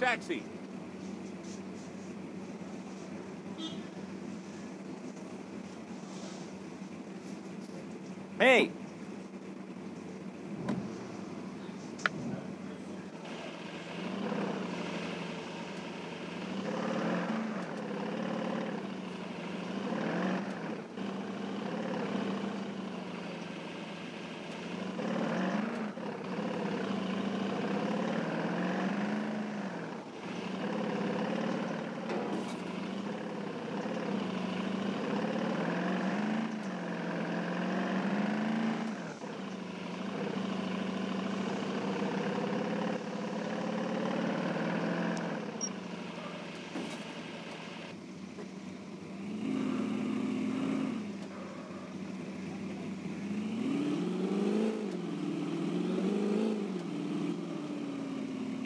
taxi. Hey,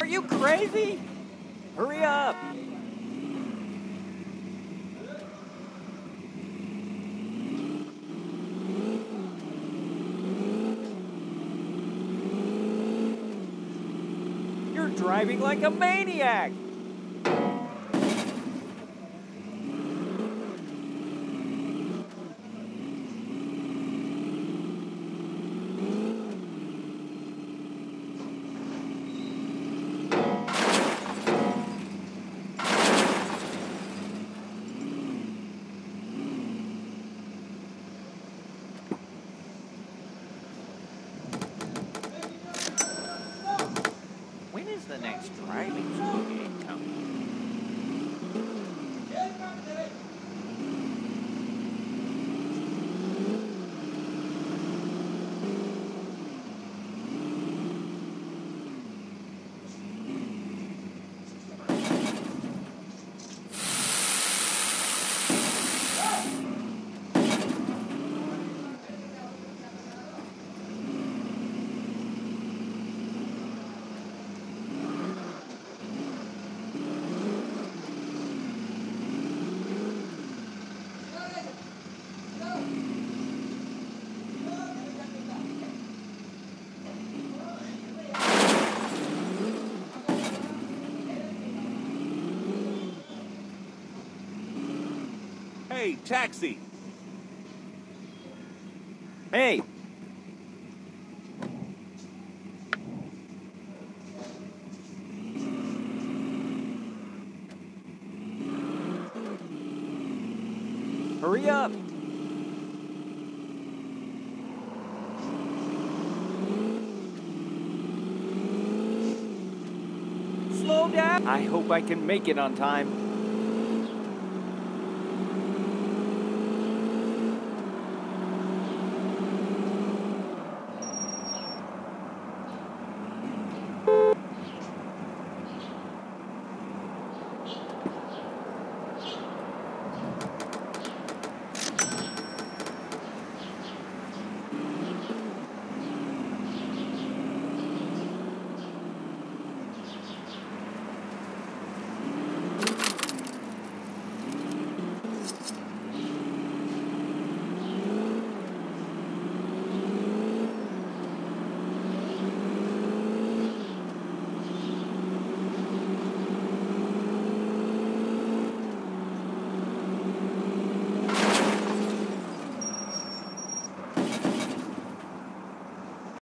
are you crazy? Hurry up. You're driving like a maniac. Hey, taxi. Hey, hurry up. Slow down. I hope I can make it on time.